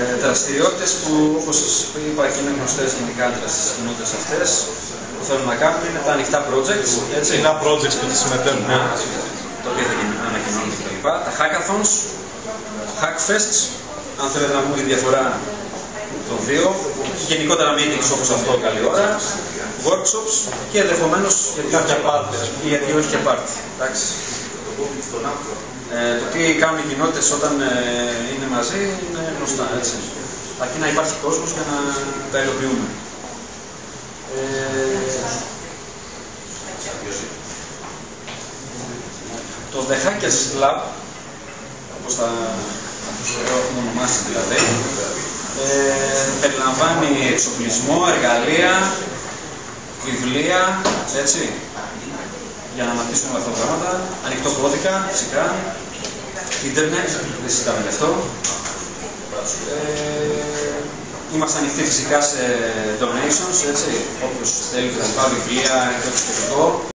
Ε, δραστηριότητες που, όπως σας είπα, και είναι γνωστές γενικά στις κοινότητες αυτές, που θέλουν να κάνουν είναι τα ανοιχτά projects, έτσι. Κοινά projects που συμμετέχουν. Ναι, τα οποία θα ανακοινώνονται κλπ. Τα hackathons, hackfests, αν θέλετε να πούμε τη διαφορά των δύο, γενικότερα meetings όπως αυτό καλή ώρα, workshops και ενδεχομένως γιατί κάποια πάρτι. Γιατί όχι και πάρτι. Εντάξει. Ε, το τι κάνουν οι κοινότητες όταν ε, είναι μαζί είναι γνωστά, έτσι. Αρκεί να υπάρχει κόσμος για να τα υλοποιούμε. Ε, το The Hackers Lab, όπως θα έχουμε ονομάσει δηλαδή, ε, περιλαμβάνει εξοπλισμό, εργαλεία, βιβλία, έτσι, για να μαθήσουμε όλα αυτά τα πράγματα, ανοιχτό κώδικα, φυσικά, ίντερνετ, δεν συζητάμε γι' αυτό. Ε, είμαστε ανοιχτοί φυσικά σε donations, έτσι, όποιος θέλει να πάρει βιβλία και το